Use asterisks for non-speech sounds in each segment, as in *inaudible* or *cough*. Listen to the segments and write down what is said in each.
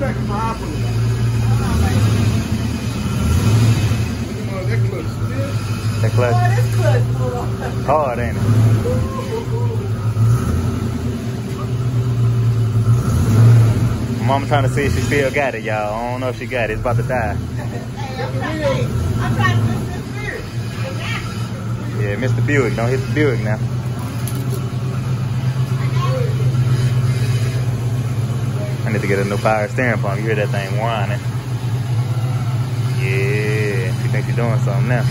back and drive for me. That clutch. That Boy, clutch this clutch full of- hard, ain't it? Mama trying to see if she still got it, y'all. I don't know if she got it. It's about to die. Hey, I'm trying to- I'm trying to fix this spirit. Yeah, Mr. Buick. Don't hit the Buick now. I need to get a new power steering pump. You hear that thing whining. Yeah, she thinks she's doing something now.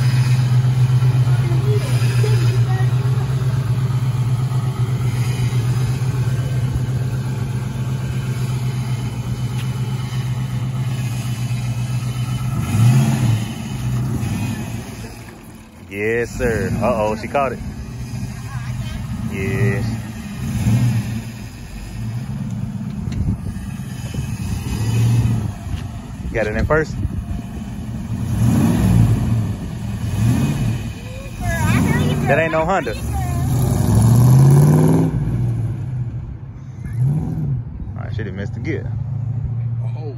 Yes, sir. Uh-oh, she caught it. Yes. It in first? That ain't no Honda. I should have missed the gear. Oh.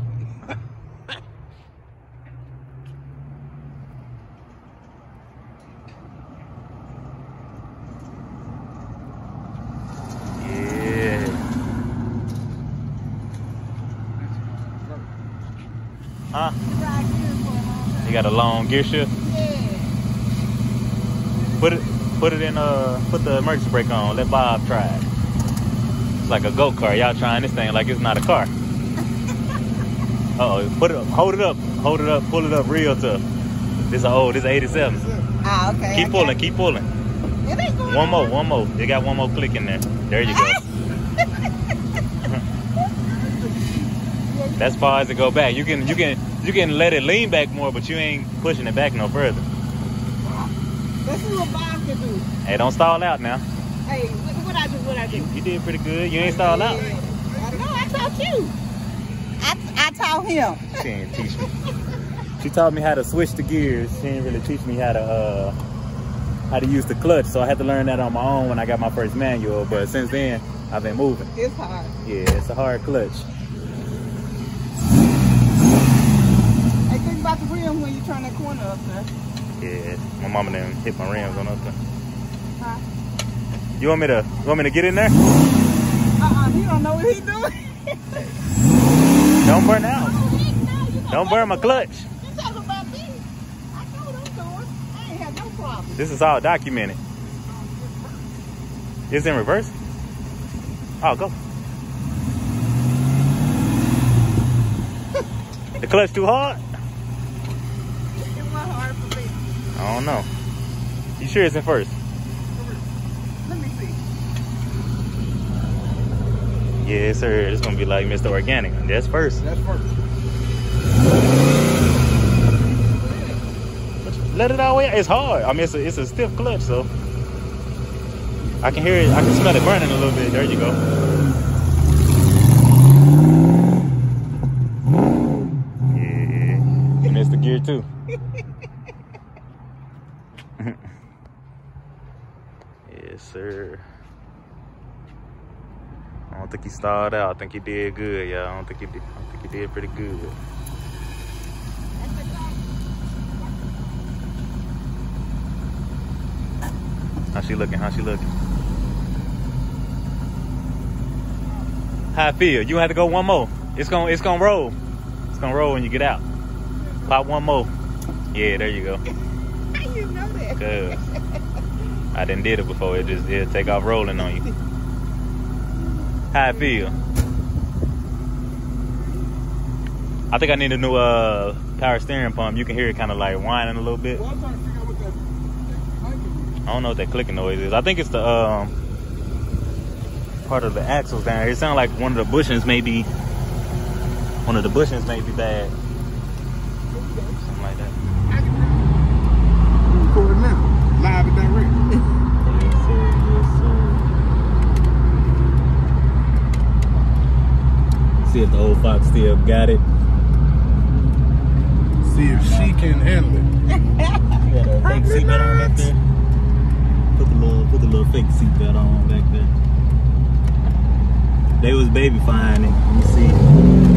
Yeah. Huh? You got a long gear shift? Put it put it in uh put the emergency brake on. Let Bob try it. It's like a go-kart. Y'all trying this thing like it's not a car. Uh oh. Put it up, hold it up. Hold it up. Pull it up real tough. This a old, this a 87. Ah, okay. Keep I pulling, keep pulling. it. It ain't going One more, one more. They got one more click in there. There you go. *laughs* That's far as it go back. You can you can you can let it lean back more, but you ain't pushing it back no further. Let's see what Bob can do. Hey, don't stall out now. Hey, what, what I do? What I do? You, you did pretty good. You ain't stall out. No, I taught you. I, I taught him. She ain't teach me. She taught me how to switch the gears. She didn't really teach me how to uh how to use the clutch. So I had to learn that on my own when I got my first manual. But since then, I've been moving. It's hard. Yeah, it's a hard clutch. Hey, think about the rim when you turn that Yeah, my mama done hit my rims on up there. Huh? You want me to you want me to get in there? Uh-uh, he don't know what he doing. Don't burn out. Don't burn my clutch. You talking about me? I know what I'm doing. I ain't had no problem. This is all documented. It's in reverse. Oh, go. the clutch too hard? It wasn't hard for me. I don't know. You sure it's in first? Let me see. Yes, sir. It's gonna be like Mr. Organic. That's first. That's first. Let it all way out. It's hard. I mean, it's a, it's a stiff clutch, so I can hear it. I can smell it burning a little bit. There you go. Yeah, you missed the gear too. yes, sir. I don't think he stalled out. I think he did good, y'all. I don't think he did. I think he did pretty good. How she looking? How she looking? How I feel? You had to go one more. It's gonna it's gonna roll. It's gonna roll when you get out. Pop one more. Yeah, there you go. How *laughs* you know that? Cause *laughs* I didn't did it before. It just it'll take off rolling on you. How I feel? I think I need a new uh power steering pump. You can hear it kind of like whining a little bit. Well, I'm trying to figure out what that, that I don't know what that clicking noise is. I think it's the um part of the axles down here. It sounds like one of the bushings may be one of the bushings may be bad. Something like that. is. Recording now. Live and direct. Yes, sir. Yes, sir. See if the old fox still got it. See if she can handle it. *laughs* You got a fake seatbelt on back there. Put the little put the little fake seatbelt on back there. They was baby fine it. Let me see.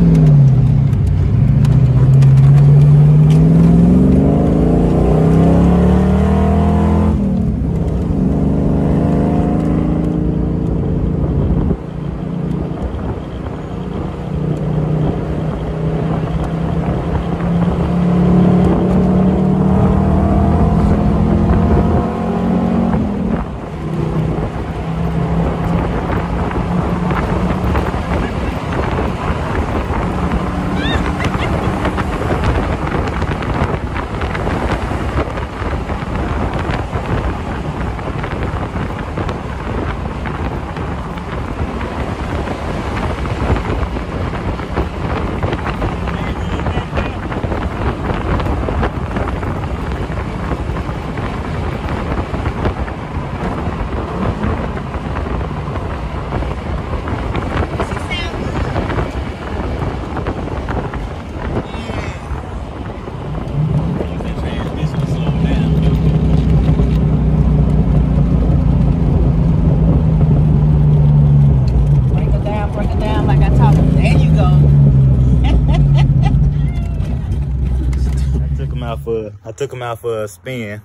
I took him out for I took him out for a spin.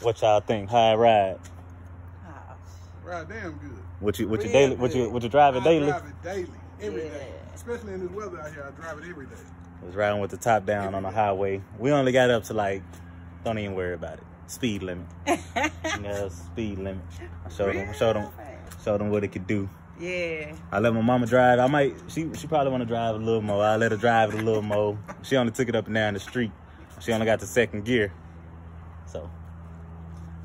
What y'all think? High ride. Ride damn good. What you what you Real daily what you what you drive it I daily? drive it daily, every day. Yeah. Especially in this weather out here, I drive it every day. I was riding with the top down on the highway. We only got up to like, don't even worry about it. Speed limit. *laughs* yeah, speed limit. I showed them, I showed them, showed them what it could do. Yeah. I let my mama drive. I might, she she probably want to drive a little more. I let her drive it a little more. She only took it up and down the street. She only got the second gear. So,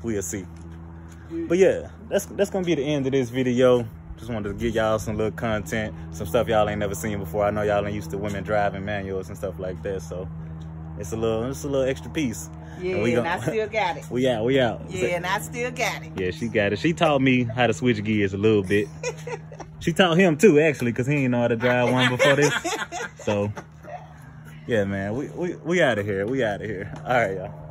we'll see. But yeah, that's that's gonna be the end of this video. Just wanted to give y'all some little content, some stuff y'all ain't never seen before. I know y'all ain't used to women driving manuals and stuff like that, so it's a little it's a little extra piece. Yeah, And we and, I still got it. *laughs* We out, we out. Yeah, and I still got it. Yeah, she got it. She taught me how to switch gears a little bit. *laughs* she taught him too, actually, because he didn't know how to drive one before this. *laughs* So, yeah, man, we we, we out of here. We out of here. All right, y'all.